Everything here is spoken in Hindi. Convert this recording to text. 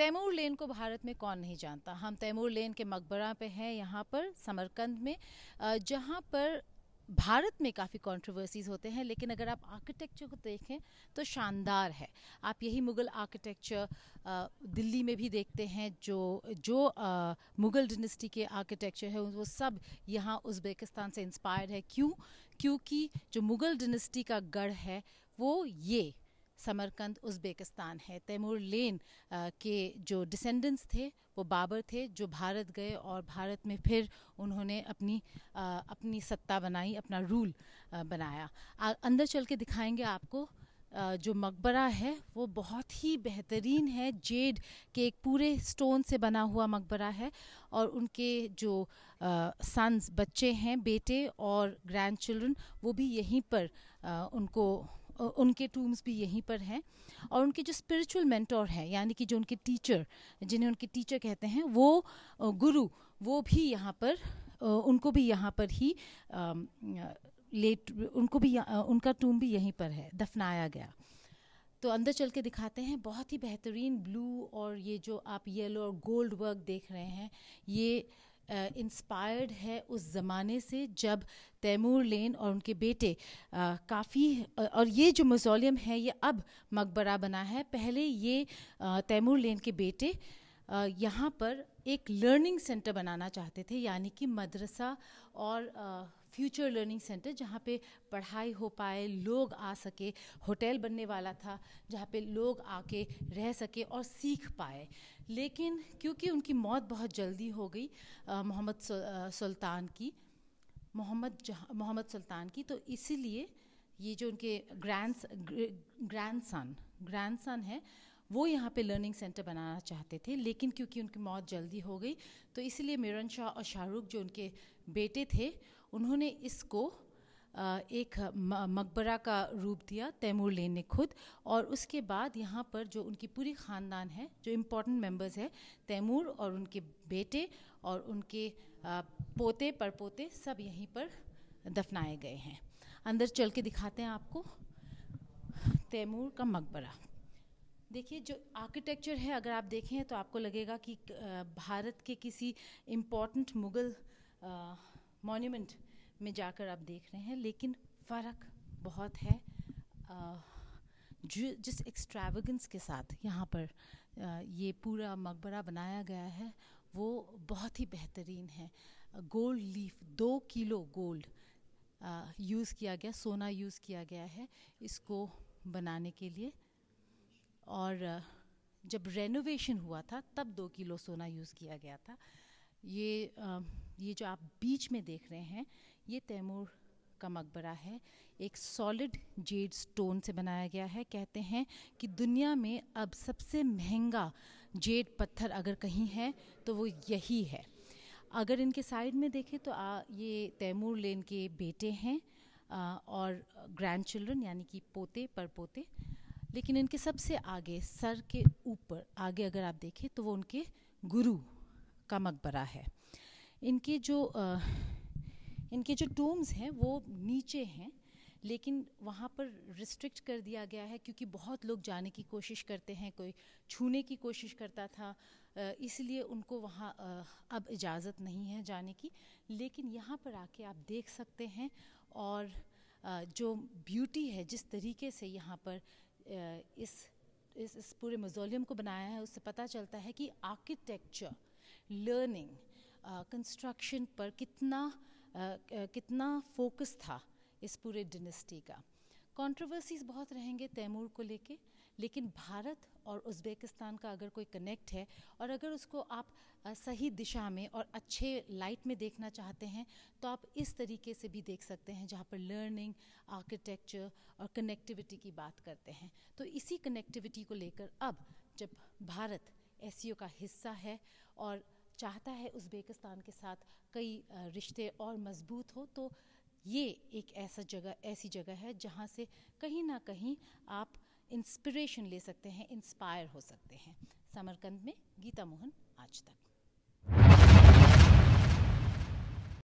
तैमूर लेन को भारत में कौन नहीं जानता? हम तैमूर लेन के मकबरा पे हैं, यहाँ पर, समरकंद में जहाँ पर भारत में काफ़ी कंट्रोवर्सीज होते हैं, लेकिन अगर आप आर्किटेक्चर को देखें तो शानदार है। आप यही मुग़ल आर्किटेक्चर दिल्ली में भी देखते हैं, जो जो मुग़ल डिनेस्टी के आर्किटेक्चर है, वो सब यहाँ उज़्बेकिस्तान से इंस्पायर्ड है। क्यों? क्योंकि जो मुग़ल डिनेस्टी का गढ़ है, वो ये समरकंद उज़्बेकिस्तान है। तैमूर लेन के जो डिसेंडेंट्स थे वो बाबर थे जो भारत गए और भारत में फिर उन्होंने अपनी अपनी सत्ता बनाई अपना रूल बनाया। अंदर चल के दिखाएँगे आपको जो मकबरा है वो बहुत ही बेहतरीन है। जेड के एक पूरे स्टोन से बना हुआ मकबरा है और उनके जो सन्स बच्चे हैं बेटे और ग्रैंड चिल्ड्रन वो भी यहीं पर आ, उनको उनके टूम्स भी यहीं पर हैं। और उनके जो स्पिरिचुअल मेंटोर हैं, यानी कि जो उनके टीचर जिन्हें उनके टीचर कहते हैं, वो गुरु, वो भी यहाँ पर उनको भी यहाँ पर ही लेट, उनको भी उनका टूम भी यहीं पर है, दफनाया गया। तो अंदर चल के दिखाते हैं, बहुत ही बेहतरीन ब्लू और ये जो आप येलो और गोल्ड वर्क देख रहे हैं, ये इंस्पायर्ड है उस ज़माने से जब तैमूर लेन और उनके बेटे काफ़ी और ये जो म्यूज़ोलियम है ये अब मकबरा बना है। पहले ये तैमूर लेन के बेटे यहाँ पर एक लर्निंग सेंटर बनाना चाहते थे, यानी कि मदरसा और फ्यूचर लर्निंग सेंटर जहाँ पे पढ़ाई हो पाए, लोग आ सके, होटल बनने वाला था, जहाँ पे लोग आके रह सके और सीख पाए। लेकिन क्योंकि उनकी मौत बहुत जल्दी हो गई मोहम्मद सुल्तान की, मोहम्मद मोहम्मद सुल्तान की तो इसीलिए ये जो उनके grand grandson grandson है, वो यहाँ पे लर्निंग सेंटर बनाना चाहते थे, लेकिन क्योंकि उनकी मौत जल्दी हो गई तो इसलिए मिरन शाह और शाहरुख जो उनके बेटे थे उन्होंने इसको एक मकबरा का रूप दिया, तैमूर लेन ने खुद, और उसके बाद यहाँ पर जो उनकी पूरी ख़ानदान है, जो इम्पोर्टेंट मेंबर्स है, तैमूर और उनके बेटे और उनके पोते, परपोते, सब यहीं पर दफनाए गए हैं। अंदर चल के दिखाते हैं आपको, तैमूर का मकबरा। देखिए, जो आर्किटेक्चर है, अगर आप देखें तो आपको लगेगा कि भारत के किसी इम्पोर्टेंट मुग़ल मॉन्यूमेंट में जाकर आप देख रहे हैं, लेकिन फ़र्क बहुत है जो, जिस एक्स्ट्रावेगेंस के साथ यहाँ पर ये पूरा मकबरा बनाया गया है, वो बहुत ही बेहतरीन है। गोल्ड लीफ दो किलो गोल्ड यूज़ किया गया, सोना यूज़ किया गया है इसको बनाने के लिए। और जब रेनोवेशन हुआ था, तब दो किलो सोना यूज़ किया गया था। ये आ, ये जो आप बीच में देख रहे हैं ये तैमूर का मकबरा है। एक सॉलिड जेड स्टोन से बनाया गया है। कहते हैं कि दुनिया में अब सबसे महँगा जेड पत्थर अगर कहीं है तो वो यही है। अगर इनके साइड में देखें तो आ, ये तैमूर लेन के बेटे हैं आ, और ग्रैंड चिल्ड्रन यानी कि पोते पर पोते लेकिन इनके सबसे आगे सर के ऊपर आगे अगर आप देखें तो वो उनके गुरु का मकबरा है। इनके जो आ, इनके जो टूम्स हैं वो नीचे हैं लेकिन वहाँ पर रिस्ट्रिक्ट कर दिया गया है क्योंकि बहुत लोग जाने की कोशिश करते हैं कोई छूने की कोशिश करता था इसलिए उनको वहाँ अब इजाज़त नहीं है जाने की। लेकिन यहाँ पर आके आप देख सकते हैं और जो ब्यूटी है जिस तरीके से यहाँ पर इस इस इस पूरे म्यूज़ोलियम को बनाया है उससे पता चलता है कि आर्किटेक्चर लर्निंग कंस्ट्रक्शन पर कितना कितना फोकस था इस पूरे डिनेस्टी का। कंट्रोवर्सीज बहुत रहेंगे तैमूर को लेके, लेकिन भारत और उज़्बेकिस्तान का अगर कोई कनेक्ट है और अगर उसको आप सही दिशा में और अच्छे लाइट में देखना चाहते हैं तो आप इस तरीके से भी देख सकते हैं जहाँ पर लर्निंग आर्किटेक्चर और कनेक्टिविटी की बात करते हैं। तो इसी कनेक्टिविटी को लेकर अब जब भारत एस का हिस्सा है और चाहता है उज़्बेकिस्तान के साथ कई रिश्ते और मज़बूत हो तो ये एक ऐसा जगह, ऐसी जगह है जहाँ से कहीं ना कहीं आप इंस्पिरेशन ले सकते हैं इंस्पायर हो सकते हैं। समरकंद में गीता मोहन आज तक।